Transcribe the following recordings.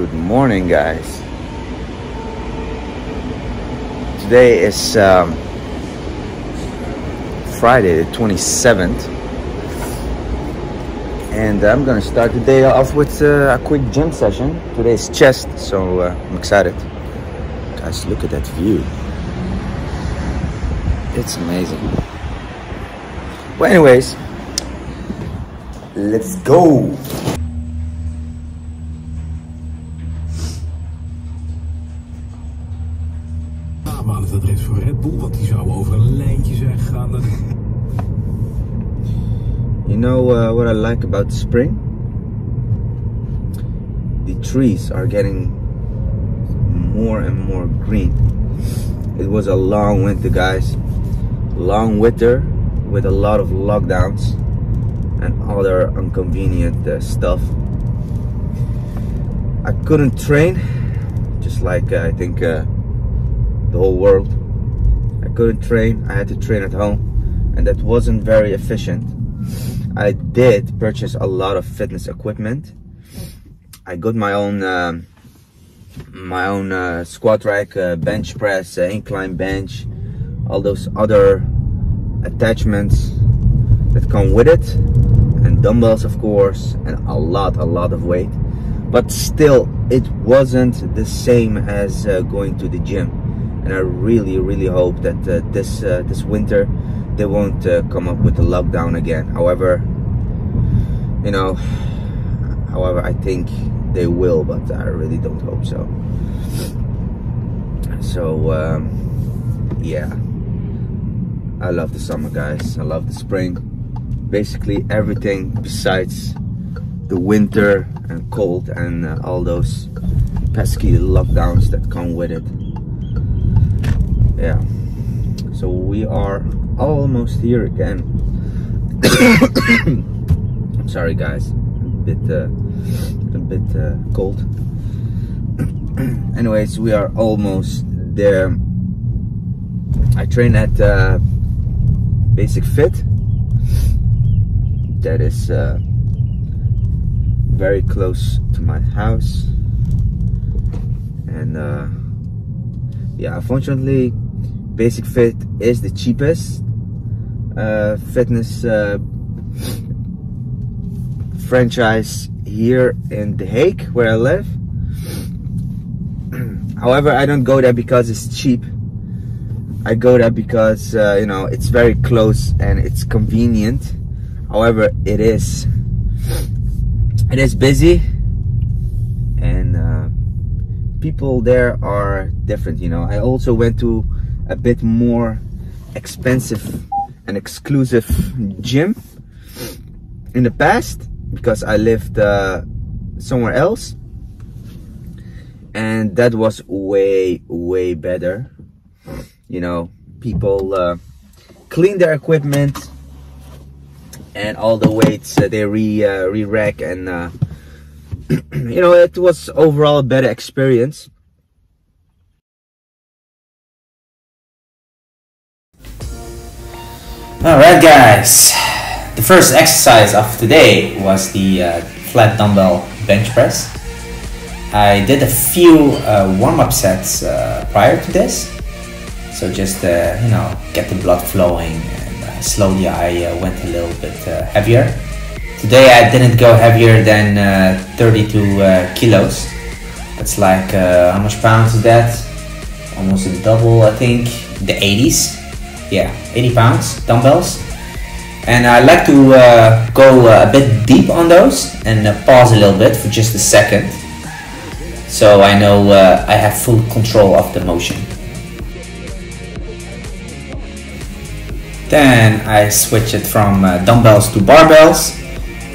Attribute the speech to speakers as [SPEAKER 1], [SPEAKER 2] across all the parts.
[SPEAKER 1] Good morning, guys. Today is um, Friday, the 27th, and I'm gonna start the day off with uh, a quick gym session. Today's chest, so uh, I'm excited. Guys, look at that view. It's amazing. Well, anyways, let's go.
[SPEAKER 2] Bull, want die over een lijntje zijn gegaan. Dat...
[SPEAKER 1] You know uh, what I like about spring? The trees are getting more and more green. It was a long winter, guys. Long winter with a lot of lockdowns and other inconvenient uh, stuff. I couldn't train, just like uh, I think uh, the whole world. Couldn't train, I had to train at home, and that wasn't very efficient. I did purchase a lot of fitness equipment. I got my own um, my own uh, squat rack, uh, bench press, uh, incline bench, all those other attachments that come with it, and dumbbells, of course, and a lot, a lot of weight. But still, it wasn't the same as uh, going to the gym and I really really hope that uh, this uh, this winter they won't uh, come up with a lockdown again. However you know however I think they will but I really don't hope so. So um, yeah. I love the summer guys. I love the spring. Basically everything besides the winter and cold and uh, all those pesky lockdowns that come with it yeah. So we are almost here again. I'm sorry guys. A bit uh, a bit uh, cold. Anyways we are almost there. I train at uh, Basic Fit. That is uh, very close to my house. And uh, yeah unfortunately Basic Fit is the cheapest uh, fitness uh, franchise here in The Hague, where I live. However, I don't go there because it's cheap. I go there because uh, you know it's very close and it's convenient. However, it is it is busy and uh, people there are different. You know, I also went to a bit more expensive and exclusive gym in the past because I lived uh, somewhere else. And that was way way better. You know people uh, clean their equipment and all the weights uh, they re uh, re-rack and uh, you know it was overall a better experience
[SPEAKER 3] Alright guys, the first exercise of today was the uh, flat dumbbell bench press. I did a few uh, warm-up sets uh, prior to this, so just uh, you know get the blood flowing and uh, slowly I uh, went a little bit heavier. Today I didn't go heavier than 32 kilos. That's like how much pounds is that? Almost a double I think, the 80s yeah 80 pounds dumbbells. And I like to uh, go uh, a bit deep on those and uh, pause a little bit for just a second. So I know uh, I have full control of the motion. Then I switch it from uh, dumbbells to barbells.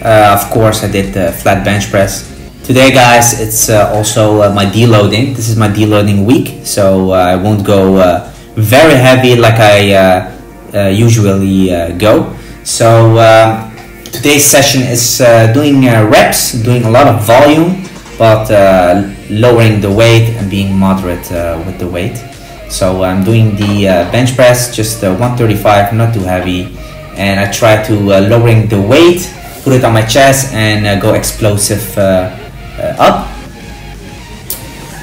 [SPEAKER 3] Uh, of course I did the flat bench press. Today guys it's also my deloading. This is my deloading week so I won't go very heavy like I uh, uh, usually uh, go. So um, today's session is uh, doing uh, reps, doing a lot of volume, but lowering the weight and being moderate with the weight. So I'm doing the bench press, just 135, not too heavy, and I try to lowering the weight, put it on my chest, and go explosive up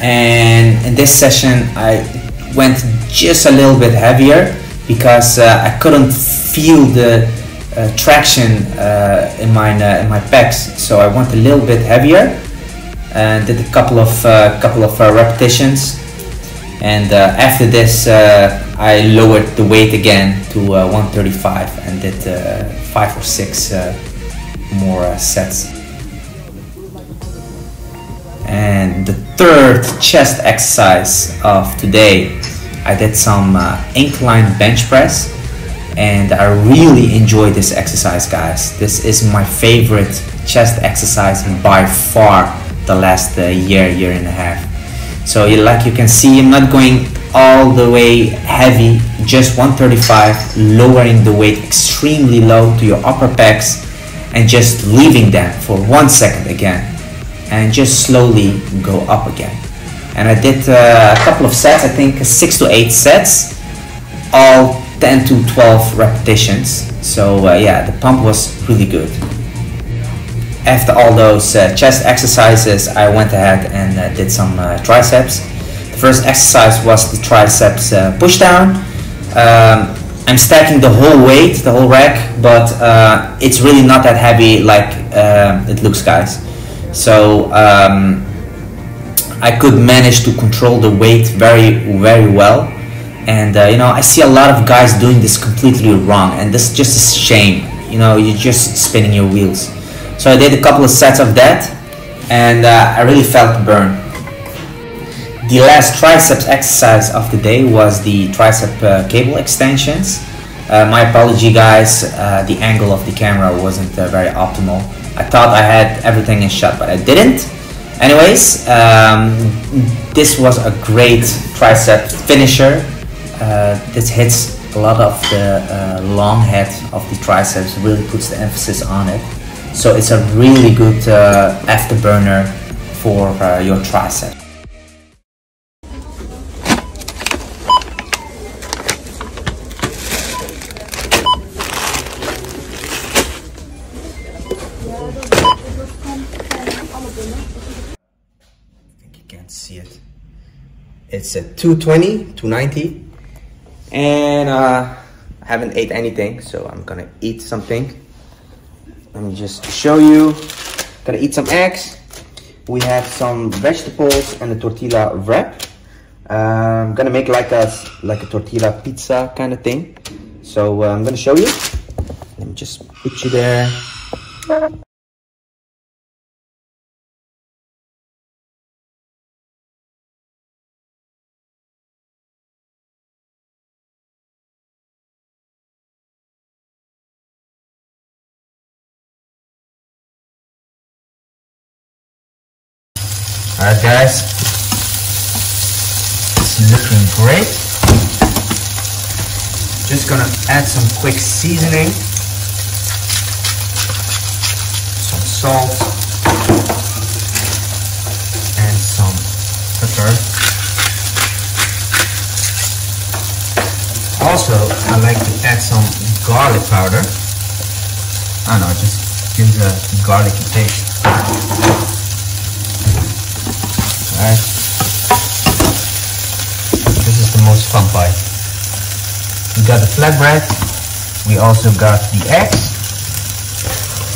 [SPEAKER 1] and in this session I went just a little bit heavier because uh, I couldn't feel the uh, traction uh, in my uh, in my pecs. So I went a little bit heavier and did a couple of uh, couple of uh, repetitions. And after this I lowered the weight again to 135 and did five or six more sets and the third chest exercise of today, I did some uh, incline bench press and I really enjoy this exercise guys. This is my favorite chest exercise by far the last uh, year, year and a half. So like you can see, I'm not going all the way heavy, just 135, lowering the weight extremely low to your upper pecs and just leaving them for one second again and just slowly go up again. And I did uh, a couple of sets, I think six to eight sets, all 10 to 12 repetitions. So uh, yeah, the pump was really good. After all those uh, chest exercises, I went ahead and uh, did some uh, triceps. The first exercise was the triceps uh, push. Um, I'm stacking the whole weight, the whole rack, but it's really not that heavy like it looks guys. So um, I could manage to control the weight very, very well. And uh, you know, I see a lot of guys doing this completely wrong, and this is just a shame. You know, you're just spinning your wheels. So I did a couple of sets of that, and uh, I really felt the burn. The last triceps exercise of the day was the tricep uh, cable extensions. Uh, my apology guys, uh, the angle of the camera wasn't uh, very optimal. I thought I had everything in shot, but I didn't. Anyways, um, this was a great tricep finisher. Uh, this hits a lot of the uh, long head of the triceps, really puts the emphasis on it. So it's a really good uh, afterburner for your tricep. see it. It's a 220, 290, and uh, I haven't ate anything, so I'm gonna eat something. Let me just show you. Gonna eat some eggs. We have some vegetables and a tortilla wrap. Uh, I'm gonna make like a like a tortilla pizza kind of thing. So uh, I'm gonna show you. Let me just put you there. Alright guys, it's looking great. Just gonna add some quick seasoning. Some salt. And some pepper. Also, I like to add some garlic powder. I don't know, just gives a garlicky taste. Alright. This is the most fun part. We got the flatbread. We also got the eggs.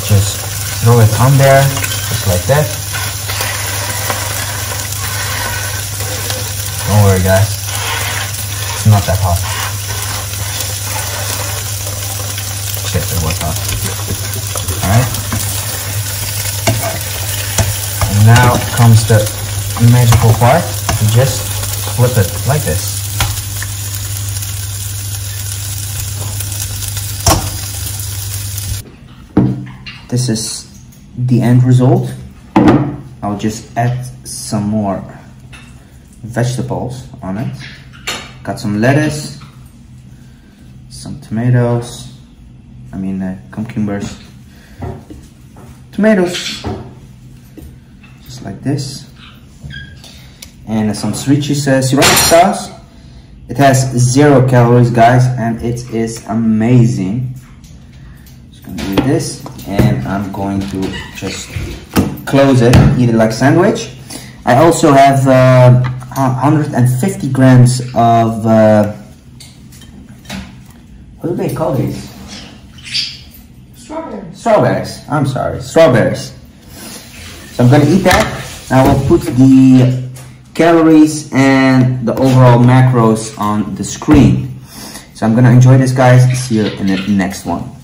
[SPEAKER 1] Just throw it on there, just like that. Don't worry guys. It's not that hot. Shit, it was hot. Alright. And now comes the magical part, you just flip it like this. This is the end result. I'll just add some more vegetables on it. Got some lettuce, some tomatoes, I mean uh, cucumbers, tomatoes, just like this and some sriracha ceramic sauce. It has zero calories, guys, and it is amazing. Just gonna do this, and I'm going to just close it, eat it like sandwich. I also have uh, 150 grams of uh, what do they call these?
[SPEAKER 4] Strawberries.
[SPEAKER 1] Strawberries. I'm sorry, strawberries. So I'm gonna eat that. I will put the calories and the overall macros on the screen. So I'm gonna enjoy this, guys. See you in the next one.